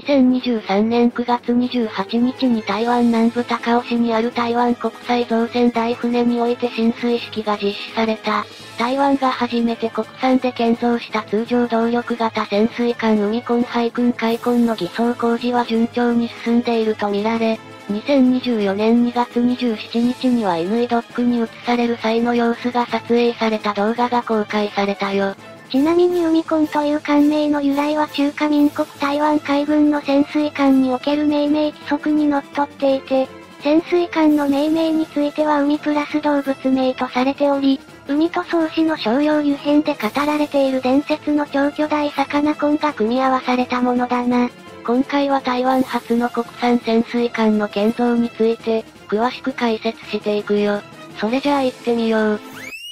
2023年9月28日に台湾南部高雄市にある台湾国際造船大船において浸水式が実施された。台湾が初めて国産で建造した通常動力型潜水艦海根海軍海根の偽装工事は順調に進んでいるとみられ、2024年2月27日には N ドックに移される際の様子が撮影された動画が公開されたよ。ちなみに海根という艦名の由来は中華民国台湾海軍の潜水艦における命名規則にのっとっていて、潜水艦の命名については海プラス動物名とされており、海と創始の商用油編で語られている伝説の超巨大魚根が組み合わされたものだな。今回は台湾初の国産潜水艦の建造について、詳しく解説していくよ。それじゃあ行ってみよう。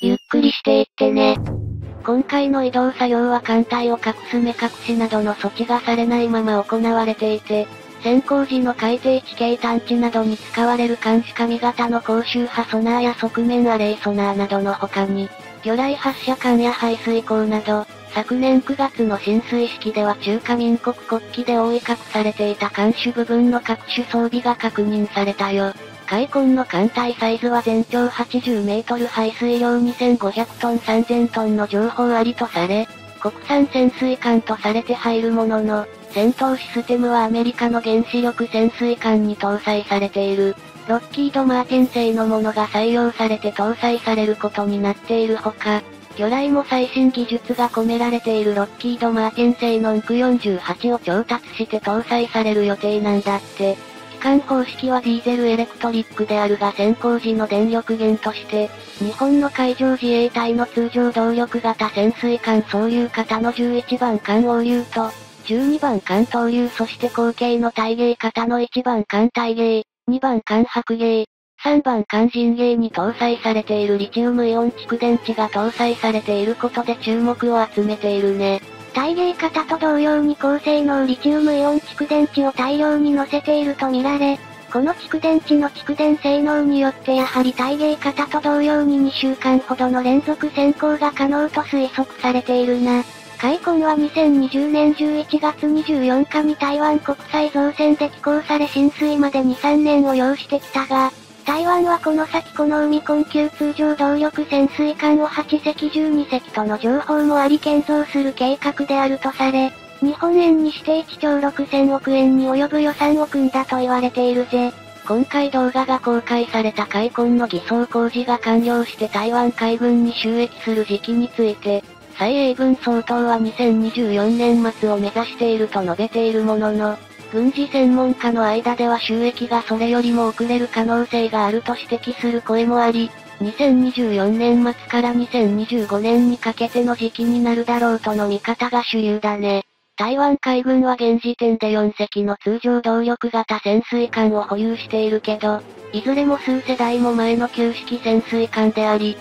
ゆっくりしていってね。今回の移動作業は艦隊を隠す目隠しなどの措置がされないまま行われていて、先行時の海底地形探知などに使われる監視紙型の高周波ソナーや側面アレイソナーなどの他に、魚雷発射管や排水口など、昨年9月の浸水式では中華民国国旗で覆い隠されていた艦首部分の各種装備が確認されたよ。海根の艦隊サイズは全長80メートル排水量2500トン3000トンの情報ありとされ、国産潜水艦とされて入るものの、戦闘システムはアメリカの原子力潜水艦に搭載されている。ロッキード・マーティン製のものが採用されて搭載されることになっているほか、魚雷も最新技術が込められているロッキード・マーティン製のンク48を調達して搭載される予定なんだって。管方式はディーゼルエレクトリックであるが先行時の電力源として、日本の海上自衛隊の通常動力型潜水艦総流型の11番艦応流と、12番艦東流そして後継の大芸型の1番艦大芸、2番艦白芸、3番艦陣芸に搭載されているリチウムイオン蓄電池が搭載されていることで注目を集めているね。大芸型と同様に高性能リチウムイオン蓄電池を大量に乗せているとみられ、この蓄電池の蓄電性能によってやはり大芸型と同様に2週間ほどの連続潜航が可能と推測されているな。開根は2020年11月24日に台湾国際造船で寄港され浸水まで2、3年を要してきたが、台湾はこの先この海根級通常動力潜水艦を8隻12隻との情報もあり建造する計画であるとされ、日本円にして1兆6000億円に及ぶ予算を組んだと言われているぜ。今回動画が公開された海根の偽装工事が完了して台湾海軍に収益する時期について、蔡英文総統は2024年末を目指していると述べているものの、軍事専門家の間では収益がそれよりも遅れる可能性があると指摘する声もあり、2024年末から2025年にかけての時期になるだろうとの見方が主流だね。台湾海軍は現時点で4隻の通常動力型潜水艦を保有しているけど、いずれも数世代も前の旧式潜水艦であり、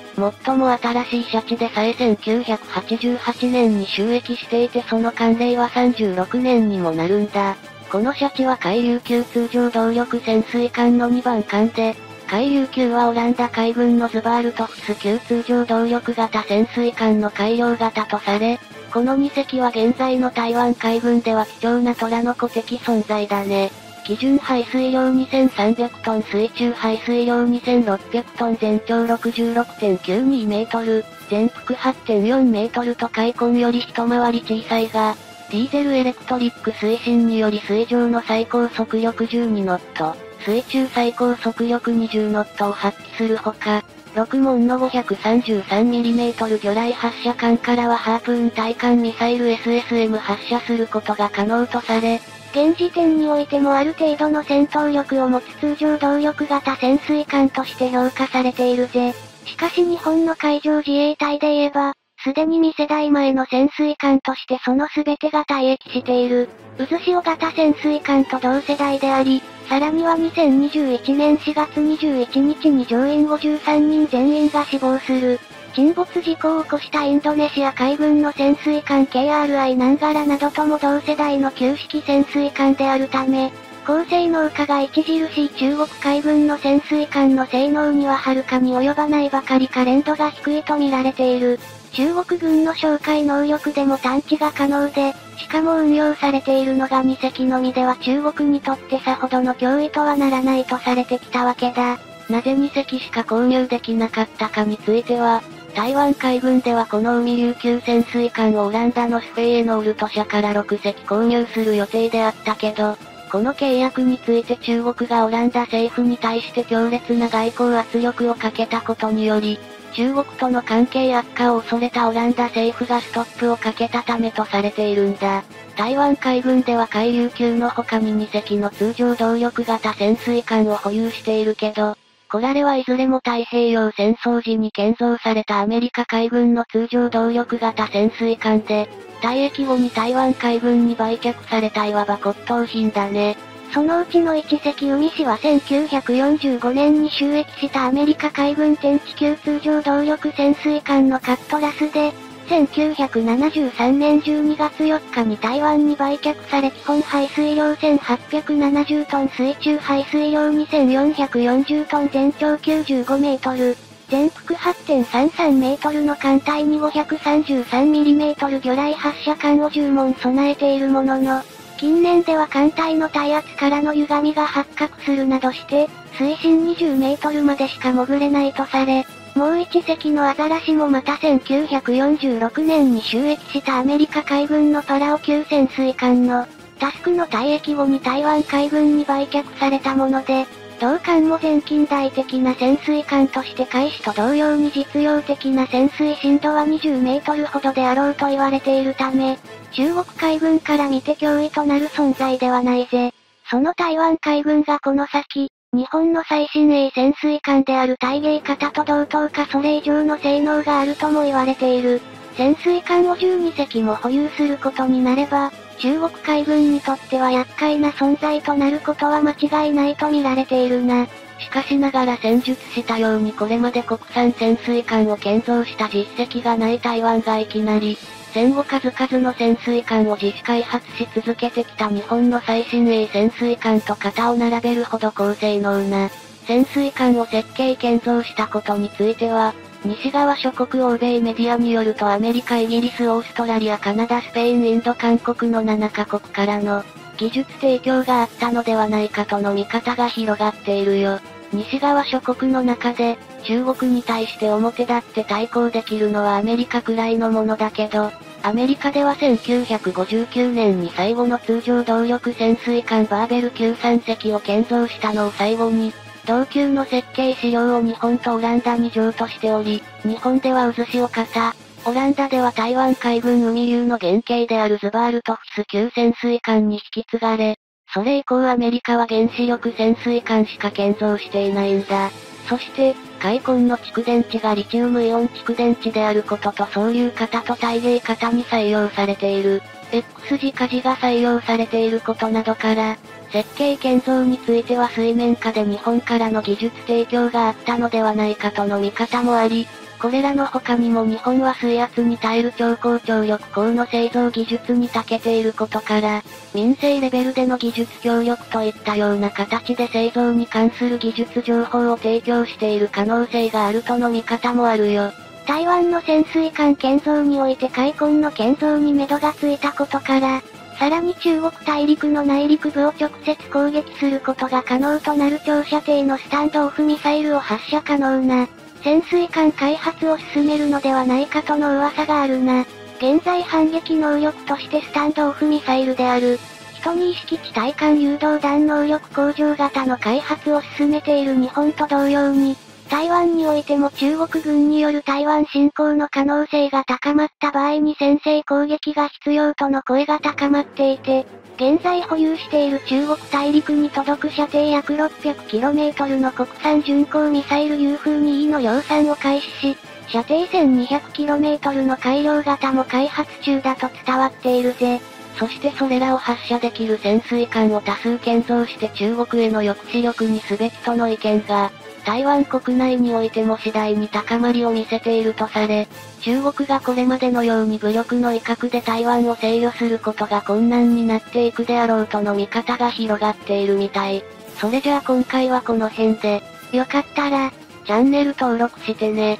最も新しいシャチでさえ1988年に収益していてその慣例は36年にもなるんだ。このシャチは海流級通常動力潜水艦の2番艦で、海流級はオランダ海軍のズバールトフス級通常動力型潜水艦の改良型とされ、この2隻は現在の台湾海軍では貴重な虎の子的存在だね。基準排水量2300トン水中排水量2600トン全長66.92メートル、全幅8.4メートルと開根より一回り小さいが、ディーゼルエレクトリック推進により水上の最高速力12ノット、水中最高速力20ノットを発揮するほか、6門の 533mm 魚雷発射管からはハープーン対艦ミサイル SSM 発射することが可能とされ、現時点においてもある程度の戦闘力を持つ通常動力型潜水艦として評価されているぜ。しかし日本の海上自衛隊で言えば、すでに2世代前の潜水艦としてその全てが退役している、渦潮型潜水艦と同世代であり、さらには2021年4月21日に乗員53人全員が死亡する、沈没事故を起こしたインドネシア海軍の潜水艦 KRI ナンガラなどとも同世代の旧式潜水艦であるため、高性能化が著しい中国海軍の潜水艦の性能にははるかに及ばないばかりか度が低いと見られている。中国軍の哨戒能力でも探知が可能で、しかも運用されているのが2隻のみでは中国にとってさほどの脅威とはならないとされてきたわけだ。なぜ2隻しか購入できなかったかについては、台湾海軍ではこの海琉球潜水艦をオランダのスフェイエノールト社から6隻購入する予定であったけど、この契約について中国がオランダ政府に対して強烈な外交圧力をかけたことにより、中国との関係悪化を恐れたオランダ政府がストップをかけたためとされているんだ。台湾海軍では海流級の他に2隻の通常動力型潜水艦を保有しているけど、こられはいずれも太平洋戦争時に建造されたアメリカ海軍の通常動力型潜水艦で、退役後に台湾海軍に売却されたいわば骨董品だね。そのうちの1隻海氏は1945年に収益したアメリカ海軍天地級通常動力潜水艦のカットラスで、1973年12月4日に台湾に売却され基本排水量1870トン水中排水量2440トン全長95メートル、全幅8.33メートルの艦隊に 533mm 魚雷発射管を10門備えているものの、近年では艦隊の体圧からの歪みが発覚するなどして、水深20メートルまでしか潜れないとされ、もう一隻のアザラシもまた1946年に収益したアメリカ海軍のパラオ級潜水艦の、タスクの退役後に台湾海軍に売却されたもので、同艦も全近代的な潜水艦として開始と同様に実用的な潜水深度は20メートルほどであろうと言われているため、中国海軍から見て脅威となる存在ではないぜ。その台湾海軍がこの先、日本の最新鋭潜水艦である大芸型と同等かそれ以上の性能があるとも言われている。潜水艦を12隻も保有することになれば、中国海軍にとっては厄介な存在となることは間違いないと見られているな。しかしながら戦術したようにこれまで国産潜水艦を建造した実績がない台湾がいきなり、戦後数々の潜水艦を自主開発し続けてきた日本の最新鋭潜水艦と肩を並べるほど高性能な、潜水艦を設計建造したことについては、西側諸国欧米メディアによるとアメリカ、イギリス、オーストラリア、カナダ、スペイン、インド、韓国の7カ国からの技術提供があったのではないかとの見方が広がっているよ。西側諸国の中で、中国に対して表立って対抗できるのはアメリカくらいのものだけど、アメリカでは1959年に最後の通常動力潜水艦バーベル級3隻を建造したのを最後に、同級の設計資料を日本とオランダに譲渡しており、日本では渦潮型、オランダでは台湾海軍海流の原型であるズバールトフィス級潜水艦に引き継がれ、それ以降アメリカは原子力潜水艦しか建造していないんだ。そして、開墾の蓄電池がリチウムイオン蓄電池であることとそういう型と体芸型に採用されている。X 字火事が採用されていることなどから、設計建造については水面下で日本からの技術提供があったのではないかとの見方もあり、これらの他にも日本は水圧に耐える超高張力鋼の製造技術に長けていることから、民生レベルでの技術協力といったような形で製造に関する技術情報を提供している可能性があるとの見方もあるよ。台湾の潜水艦建造において海根の建造に目処がついたことから、さらに中国大陸の内陸部を直接攻撃することが可能となる長射程のスタンドオフミサイルを発射可能な、潜水艦開発を進めるのではないかとの噂があるな。現在反撃能力としてスタンドオフミサイルである、人に意識地対艦誘導弾能力向上型の開発を進めている日本と同様に、台湾においても中国軍による台湾侵攻の可能性が高まった場合に先制攻撃が必要との声が高まっていて、現在保有している中国大陸に届く射程約 600km の国産巡航ミサイル U 風 2E の量産を開始し、射程 1200km の改良型も開発中だと伝わっているぜ。そしてそれらを発射できる潜水艦を多数建造して中国への抑止力にすべきとの意見が、台湾国内においても次第に高まりを見せているとされ、中国がこれまでのように武力の威嚇で台湾を制御することが困難になっていくであろうとの見方が広がっているみたい。それじゃあ今回はこの辺で、よかったら、チャンネル登録してね。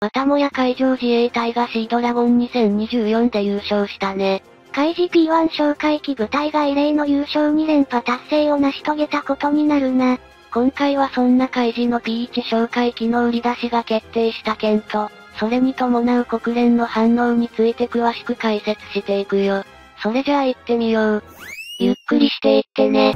またもや海上自衛隊がシードラゴン2024で優勝したね。海事 P1 哨戒機部隊が異例の優勝2連覇達成を成し遂げたことになるな。今回はそんな海事の P1 哨戒機の売り出しが決定した件と、それに伴う国連の反応について詳しく解説していくよ。それじゃあ行ってみよう。ゆっくりしていってね。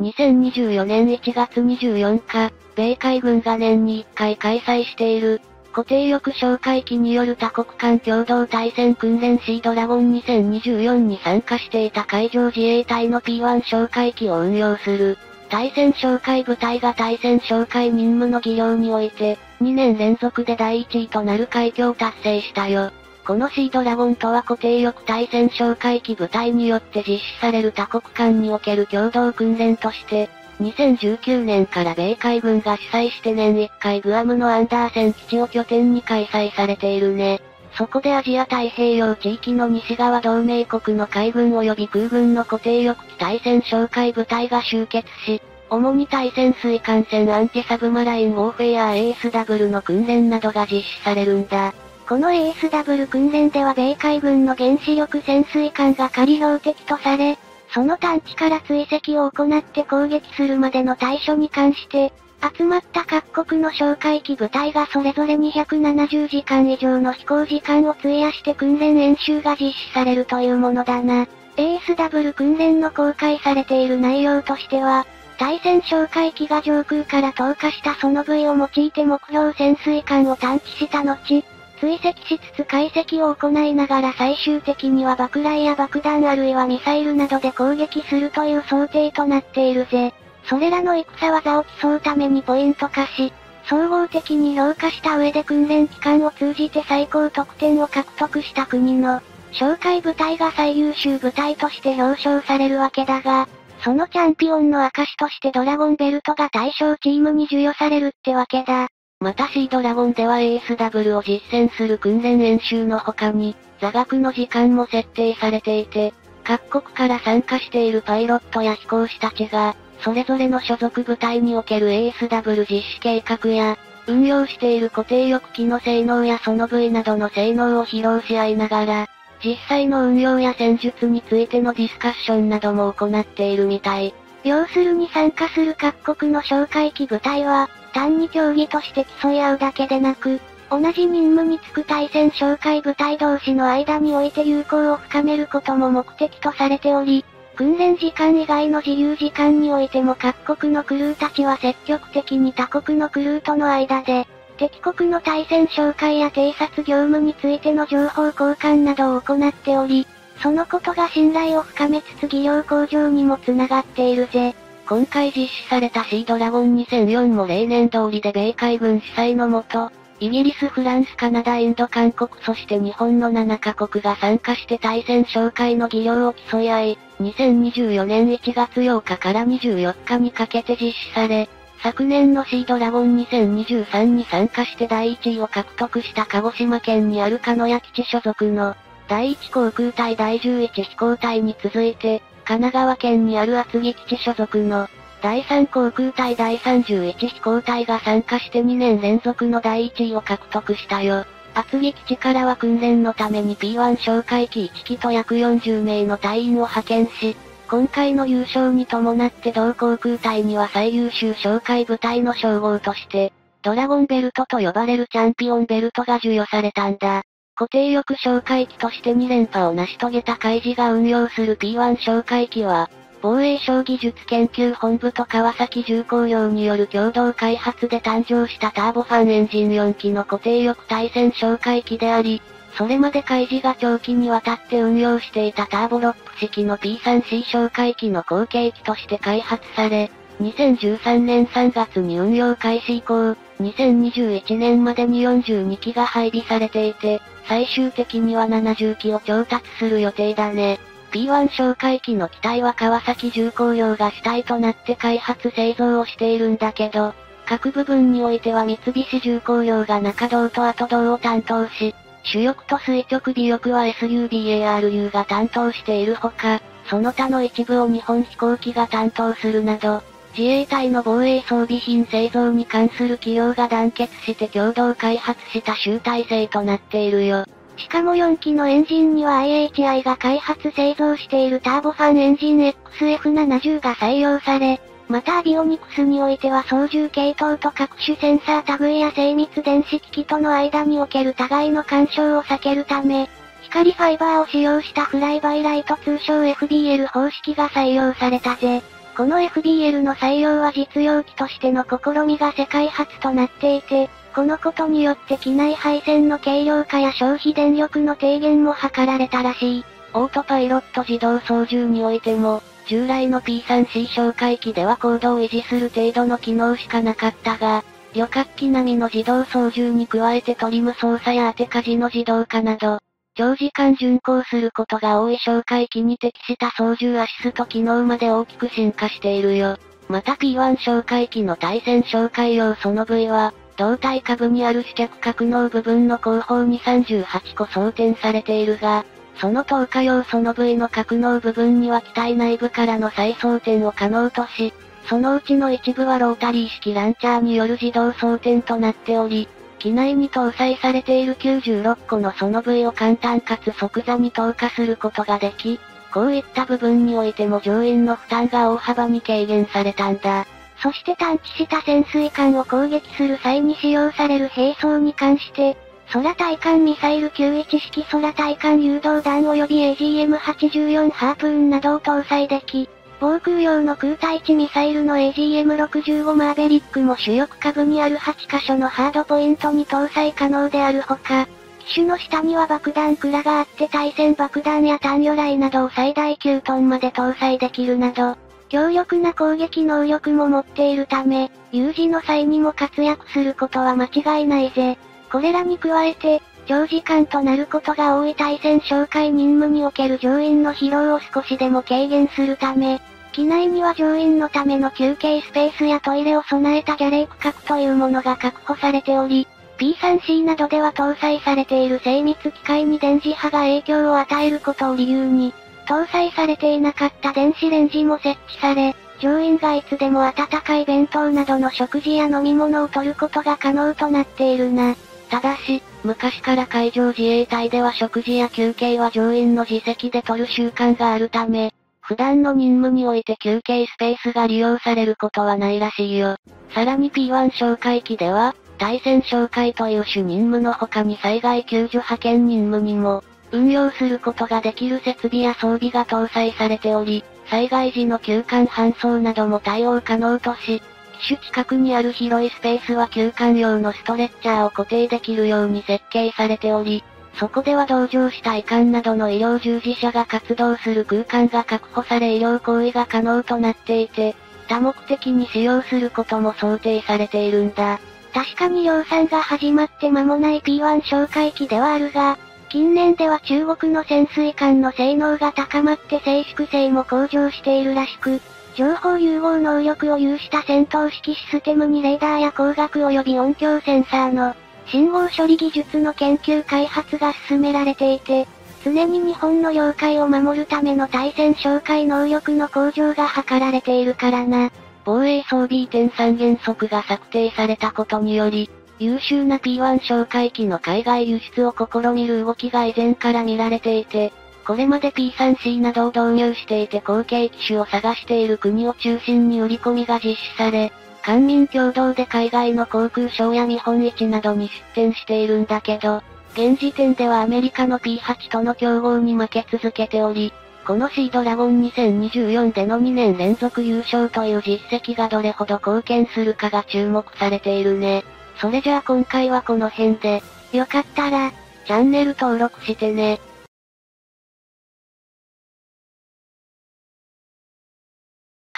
2024年1月24日、米海軍が年に1回開催している、固定翼哨戒機による多国間共同対戦訓練シードラゴン2024に参加していた海上自衛隊の P1 哨戒機を運用する、対戦哨戒部隊が対戦哨戒任務の技量において、2年連続で第1位となる快挙を達成したよ。このシードラゴンとは固定翼対戦哨戒機部隊によって実施される多国間における共同訓練として、2019年から米海軍が主催して年1回グアムのアンダーセン基地を拠点に開催されているね。そこでアジア太平洋地域の西側同盟国の海軍及び空軍の固定翼機対戦哨戒部隊が集結し、主に対潜水艦船アンティサブマラインウォーフェア ASW の訓練などが実施されるんだ。この ASW 訓練では米海軍の原子力潜水艦が仮標的とされ、その探知から追跡を行って攻撃するまでの対処に関して、集まった各国の哨戒機部隊がそれぞれ270時間以上の飛行時間を費やして訓練演習が実施されるというものだな。ASW 訓練の公開されている内容としては、対戦哨戒機が上空から投下したその部位を用いて目標潜水艦を探知した後、追跡しつつ解析を行いながら最終的には爆雷や爆弾あるいはミサイルなどで攻撃するという想定となっているぜ。それらの戦技を競うためにポイント化し、総合的に評価した上で訓練期間を通じて最高得点を獲得した国の、紹介部隊が最優秀部隊として表彰されるわけだが、そのチャンピオンの証としてドラゴンベルトが対象チームに授与されるってわけだ。また C ドラゴンでは ASW を実践する訓練演習の他に、座学の時間も設定されていて、各国から参加しているパイロットや飛行士たちが、それぞれの所属部隊における ASW 実施計画や、運用している固定翼機の性能やその部位などの性能を披露し合いながら、実際の運用や戦術についてのディスカッションなども行っているみたい。要するに参加する各国の哨戒機部隊は、単に競技として競い合うだけでなく、同じ任務に就く対戦哨戒部隊同士の間において友好を深めることも目的とされており、訓練時間以外の自由時間においても各国のクルーたちは積極的に他国のクルーとの間で、敵国の対戦哨戒や偵察業務についての情報交換などを行っており、そのことが信頼を深めつつ技量向上にもつながっているぜ。今回実施されたシードラゴン2004も例年通りで米海軍主催のもと、イギリス、フランス、カナダ、インド、韓国そして日本の7カ国が参加して対戦紹介の技量を競い合い、2024年1月8日から24日にかけて実施され、昨年のシードラゴン2023に参加して第1位を獲得した鹿児島県にある鹿屋基地所属の第1航空隊第11飛行隊に続いて、神奈川県にある厚木基地所属の、第3航空隊第31飛行隊が参加して2年連続の第1位を獲得したよ。厚木基地からは訓練のために P1 哨戒機1機と約40名の隊員を派遣し、今回の優勝に伴って同航空隊には最優秀哨戒部隊の称号として、ドラゴンベルトと呼ばれるチャンピオンベルトが授与されたんだ。固定翼哨戒機として2連覇を成し遂げた海事が運用する P1 哨戒機は、防衛省技術研究本部と川崎重工業による共同開発で誕生したターボファンエンジン4機の固定翼対戦哨戒機であり、それまで海事が長期にわたって運用していたターボロック式の P3C 哨戒機の後継機として開発され、2013年3月に運用開始以降、2021年までに42機が配備されていて、最終的には70機を調達する予定だね。P1 哨戒機の機体は川崎重工業が主体となって開発製造をしているんだけど、各部分においては三菱重工業が中道と後道を担当し、主翼と垂直尾翼は SUBARU が担当しているほか、その他の一部を日本飛行機が担当するなど、自衛隊の防衛装備品製造に関する企業が団結して共同開発した集大成となっているよ。しかも4機のエンジンには IHI が開発製造しているターボファンエンジン XF70 が採用され、またアビオニクスにおいては操縦系統と各種センサー類や精密電子機器との間における互いの干渉を避けるため、光ファイバーを使用したフライバイライト通称 FBL 方式が採用されたぜ。この FBL の採用は実用機としての試みが世界初となっていて、このことによって機内配線の軽量化や消費電力の低減も図られたらしい。オートパイロット自動操縦においても、従来の P3C 哨戒機では高度を維持する程度の機能しかなかったが、旅客機並みの自動操縦に加えてトリム操作や当て舵の自動化など、長時間巡航することが多い哨戒機に適した操縦アシスト機能まで大きく進化しているよ。また P1 哨戒機の対戦哨戒用その部位は、胴体下部にある試着格納部分の後方に38個装填されているが、その投下用その部位の格納部分には機体内部からの再装填を可能とし、そのうちの一部はロータリー式ランチャーによる自動装填となっており、機内に搭載されている96個のその部位を簡単かつ即座に投下することができ、こういった部分においても乗員の負担が大幅に軽減されたんだ。そして探知した潜水艦を攻撃する際に使用される兵装に関して、空対艦ミサイル91式空対艦誘導弾及び AGM84 ハープーンなどを搭載でき、防空用の空対地ミサイルの AGM65 マーベリックも主翼下部にある8カ所のハードポイントに搭載可能であるほか、機種の下には爆弾蔵があって対戦爆弾や単魚雷などを最大9トンまで搭載できるなど、強力な攻撃能力も持っているため、有事の際にも活躍することは間違いないぜ。これらに加えて、長時間となることが多い対戦紹介任務における乗員の疲労を少しでも軽減するため、機内には乗員のための休憩スペースやトイレを備えたギャレー区画というものが確保されており、P3C などでは搭載されている精密機械に電磁波が影響を与えることを理由に、搭載されていなかった電子レンジも設置され、乗員がいつでも温かい弁当などの食事や飲み物を取ることが可能となっているな。ただし、昔から海上自衛隊では食事や休憩は乗員の自責で取る習慣があるため、普段の任務において休憩スペースが利用されることはないらしいよ。さらに P1 哨戒機では、対戦哨戒という種任務の他に災害救助派遣任務にも、運用することができる設備や装備が搭載されており、災害時の休館搬送なども対応可能とし、種近くにある広いスペースは休館用のストレッチャーを固定できるように設計されており、そこでは同乗した医官などの医療従事者が活動する空間が確保され医療行為が可能となっていて、多目的に使用することも想定されているんだ。確かに量産が始まって間もない P1 哨戒機ではあるが、近年では中国の潜水艦の性能が高まって静粛性も向上しているらしく、情報融合能力を有した戦闘式システムにレーダーや光学及び音響センサーの信号処理技術の研究開発が進められていて、常に日本の領海を守るための対戦哨戒能力の向上が図られているからな。防衛装備移転三原則が策定されたことにより、優秀な P1 哨戒機の海外輸出を試みる動きが以前から見られていて、これまで P3C などを導入していて後継機種を探している国を中心に売り込みが実施され、官民共同で海外の航空ショーや見本市などに出展しているんだけど、現時点ではアメリカの P8 との競合に負け続けており、このシードラゴン2024での2年連続優勝という実績がどれほど貢献するかが注目されているね。それじゃあ今回はこの辺で、よかったら、チャンネル登録してね。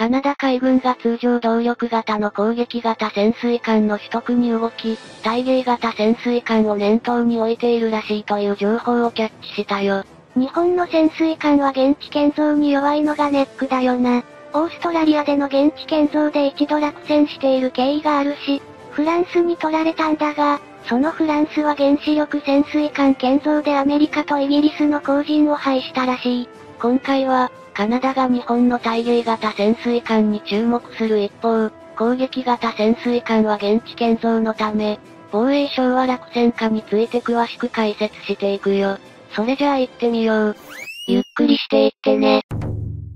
カナダ海軍が通常動力型の攻撃型潜水艦の取得に動き、対芸型潜水艦を念頭に置いているらしいという情報をキャッチしたよ。日本の潜水艦は現地建造に弱いのがネックだよな。オーストラリアでの現地建造で一度落選している経緯があるし、フランスに取られたんだが、そのフランスは原子力潜水艦建造でアメリカとイギリスの後人を配したらしい。今回は、カナダが日本の大芸型潜水艦に注目する一方、攻撃型潜水艦は現地建造のため、防衛省は落選化について詳しく解説していくよ。それじゃあ行ってみよう。ゆっくりしていってね。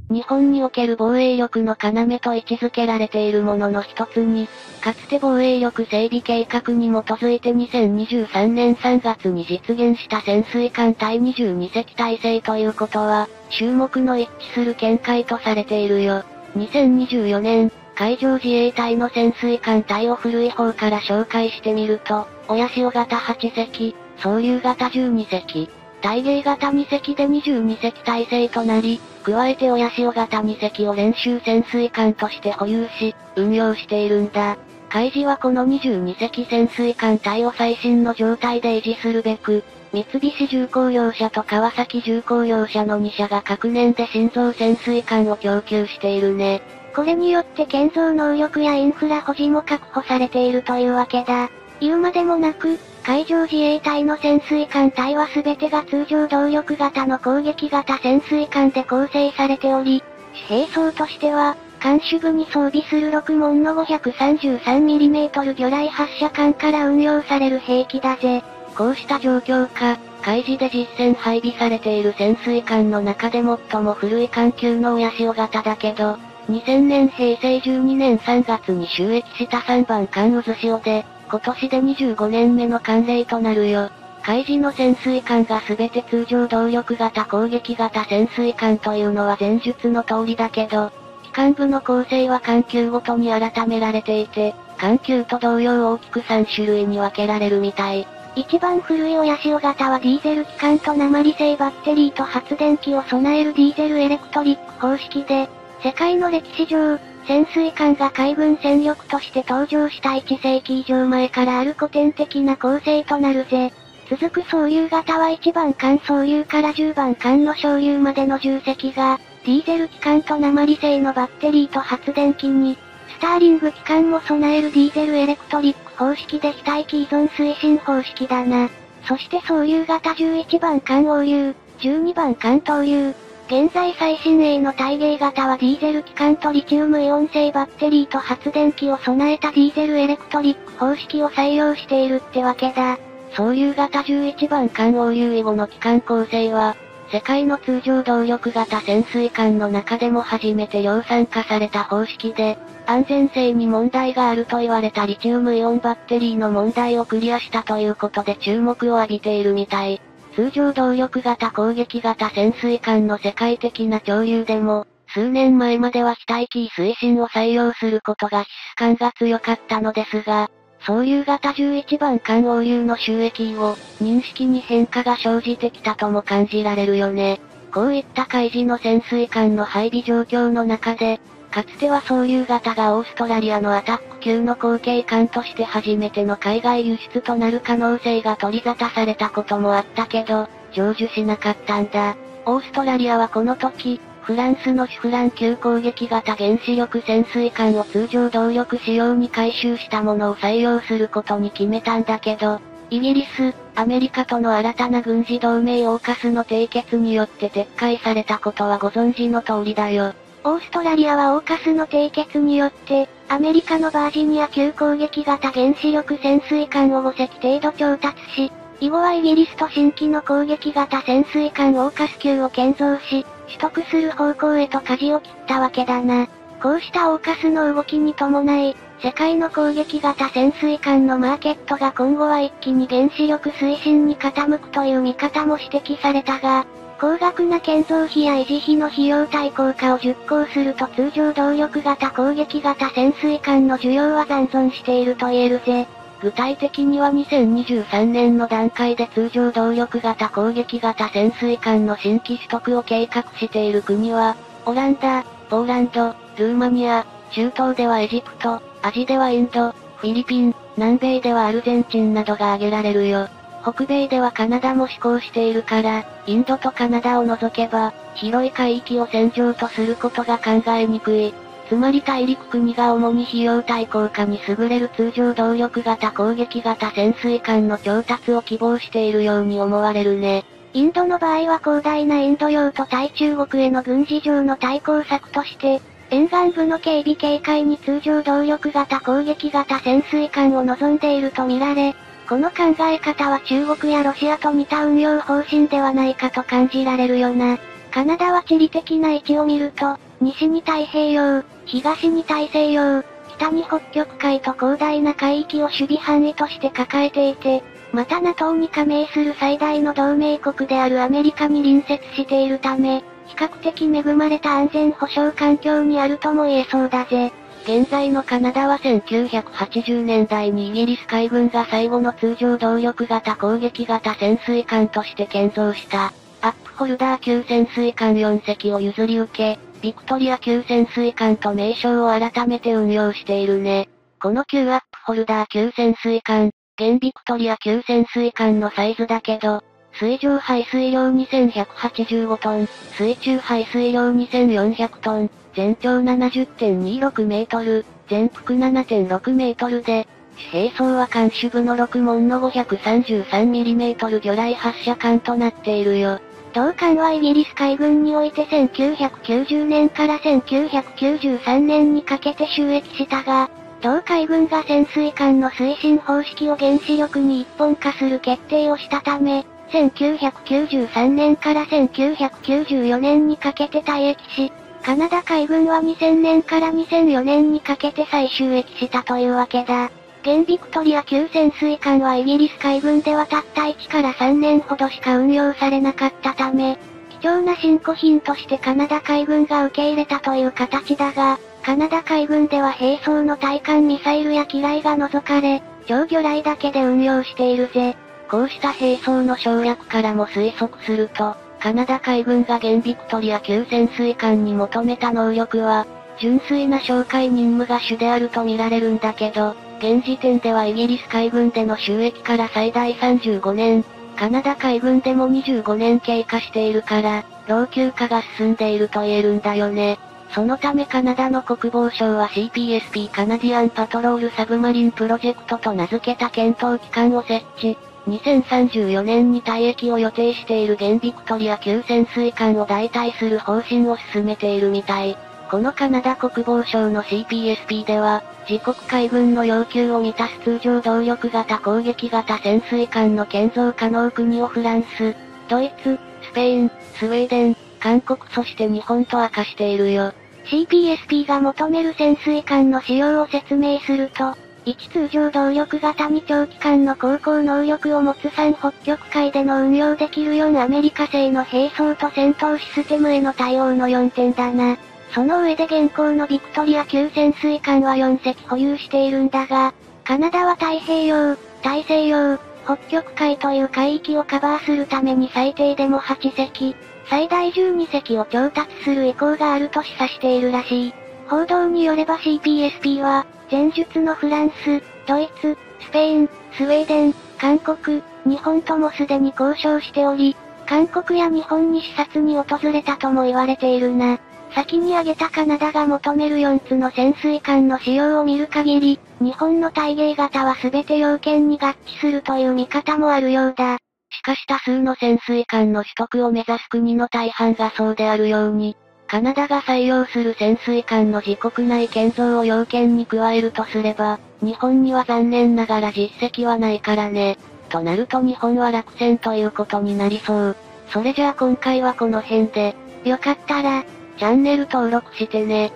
日本における防衛力の要と位置づけられているものの一つに、かつて防衛力整備計画に基づいて2023年3月に実現した潜水艦対22隻体制ということは、注目の一致する見解とされているよ。2024年、海上自衛隊の潜水艦隊を古い方から紹介してみると、親潮型8隻、総流型12隻、大芸型2隻で22隻体制となり、加えて親潮型2隻を練習潜水艦として保有し、運用しているんだ。海事はこの22隻潜水艦隊を最新の状態で維持するべく、三菱重工業者と川崎重工業者の2社が各年で新造潜水艦を供給しているね。これによって建造能力やインフラ保持も確保されているというわけだ。言うまでもなく、海上自衛隊の潜水艦隊は全てが通常動力型の攻撃型潜水艦で構成されており、兵装としては、艦首部に装備する6門の 533mm 魚雷発射艦から運用される兵器だぜ。こうした状況下、海事で実戦配備されている潜水艦の中で最も古い艦級の親潮型だけど、2000年平成12年3月に収益した3番艦渦潮で、今年で25年目の艦例となるよ。海事の潜水艦が全て通常動力型攻撃型潜水艦というのは前述の通りだけど、機関部の構成は艦級ごとに改められていて、艦級と同様大きく3種類に分けられるみたい。一番古い親潮型はディーゼル機関と鉛製バッテリーと発電機を備えるディーゼルエレクトリック方式で、世界の歴史上、潜水艦が海軍戦力として登場した1世紀以上前からある古典的な構成となるぜ。続く総流型は1番艦総流から10番艦の小流までの重隻が、ディーゼル機関と鉛製のバッテリーと発電機に、スターリング機関も備えるディーゼルエレクトリック方式で非待機依存推進方式だな。そして総流型11番艦応流、12番艦投流、現在最新鋭の体芸型はディーゼル機関とリチウムイオン製バッテリーと発電機を備えたディーゼルエレクトリック方式を採用しているってわけだ。総流型11番艦応流以後の機関構成は、世界の通常動力型潜水艦の中でも初めて量産化された方式で、安全性に問題があると言われたリチウムイオンバッテリーの問題をクリアしたということで注目を浴びているみたい。通常動力型攻撃型潜水艦の世界的な潮流でも、数年前までは非待機推進を採用することが必須感が強かったのですが、そういう型11番艦応流の収益を、認識に変化が生じてきたとも感じられるよね。こういった海事の潜水艦の配備状況の中で、かつてはそういう型がオーストラリアのアタック級の後継艦として初めての海外輸出となる可能性が取り沙汰されたこともあったけど、成就しなかったんだ。オーストラリアはこの時、フランスのシフラン級攻撃型原子力潜水艦を通常動力仕様に改修したものを採用することに決めたんだけど、イギリス、アメリカとの新たな軍事同盟オーカスの締結によって撤回されたことはご存知の通りだよ。オーストラリアはオーカスの締結によって、アメリカのバージニア級攻撃型原子力潜水艦を5隻程度調達し、以後はイギリスと新規の攻撃型潜水艦オーカス級を建造し、取得する方向へと舵を切ったわけだな。こうしたオーカスの動きに伴い、世界の攻撃型潜水艦のマーケットが今後は一気に原子力推進に傾くという見方も指摘されたが、高額な建造費や維持費の費用対効果を熟考すると通常動力型攻撃型潜水艦の需要は残存していると言えるぜ。具体的には2023年の段階で通常動力型攻撃型潜水艦の新規取得を計画している国は、オランダ、ポーランド、ルーマニア、中東ではエジプト、アジではインド、フィリピン、南米ではアルゼンチンなどが挙げられるよ。北米ではカナダも施行しているから、インドとカナダを除けば、広い海域を戦場とすることが考えにくい。つまり大陸国が主に費用対効果に優れる通常動力型攻撃型潜水艦の調達を希望しているように思われるね。インドの場合は広大なインド洋と対中国への軍事上の対抗策として、沿岸部の警備警戒に通常動力型攻撃型潜水艦を望んでいるとみられ、この考え方は中国やロシアと似た運用方針ではないかと感じられるよな。カナダは地理的な位置を見ると、西に太平洋、東に大西洋、北に北極海と広大な海域を守備範囲として抱えていて、また NATO に加盟する最大の同盟国であるアメリカに隣接しているため、比較的恵まれた安全保障環境にあるとも言えそうだぜ。現在のカナダは1980年代にイギリス海軍が最後の通常動力型攻撃型潜水艦として建造した、アップホルダー級潜水艦4隻を譲り受け、ビクトリア級潜水艦と名称を改めて運用しているね。この旧アップホルダー級潜水艦、現ビクトリア級潜水艦のサイズだけど、水上排水量2185トン、水中排水量2400トン、全長70.26メートル、全幅7.6メートルで、主兵装は艦首部の6門の 533mm 魚雷発射艦となっているよ。同艦はイギリス海軍において1990年から1993年にかけて収益したが、同海軍が潜水艦の推進方式を原子力に一本化する決定をしたため、1993年から1994年にかけて退役し、カナダ海軍は2000年から2004年にかけて再収益したというわけだ。現ビクトリア級潜水艦はイギリス海軍ではたった1から3年ほどしか運用されなかったため、貴重な新古品としてカナダ海軍が受け入れたという形だが、カナダ海軍では兵装の対艦ミサイルや機雷が除かれ、超魚雷だけで運用しているぜ。こうした兵装の省略からも推測すると、カナダ海軍が現ビクトリア級潜水艦に求めた能力は、純粋な哨戒任務が主であると見られるんだけど、現時点ではイギリス海軍での収益から最大35年、カナダ海軍でも25年経過しているから、老朽化が進んでいると言えるんだよね。そのためカナダの国防省は CPSP カナディアンパトロールサブマリンプロジェクトと名付けた検討機関を設置。2034年に退役を予定している現ビクトリア級潜水艦を代替する方針を進めているみたい。このカナダ国防省の CPSP では、自国海軍の要求を満たす通常動力型攻撃型潜水艦の建造可能国をフランス、ドイツ、スペイン、スウェーデン、韓国そして日本と明かしているよ。CPSP が求める潜水艦の仕様を説明すると、1通常動力型に長期間の航行能力を持つ3北極海での運用できる4アメリカ製の兵装と戦闘システムへの対応の4点だな。その上で現行のビクトリア級潜水艦は4隻保有しているんだが、カナダは太平洋、大西洋、北極海という海域をカバーするために最低でも8隻、最大12隻を調達する意向があると示唆しているらしい。報道によれば CPSP は、前述のフランス、ドイツ、スペイン、スウェーデン、韓国、日本ともすでに交渉しており、韓国や日本に視察に訪れたとも言われているな。先に挙げたカナダが求める4つの潜水艦の使用を見る限り、日本の体芸型は全て要件に合致するという見方もあるようだ。しかし多数の潜水艦の取得を目指す国の大半がそうであるように、カナダが採用する潜水艦の自国内建造を要件に加えるとすれば、日本には残念ながら実績はないからね。となると日本は落選ということになりそう。それじゃあ今回はこの辺で、よかったら、チャンネル登録してね。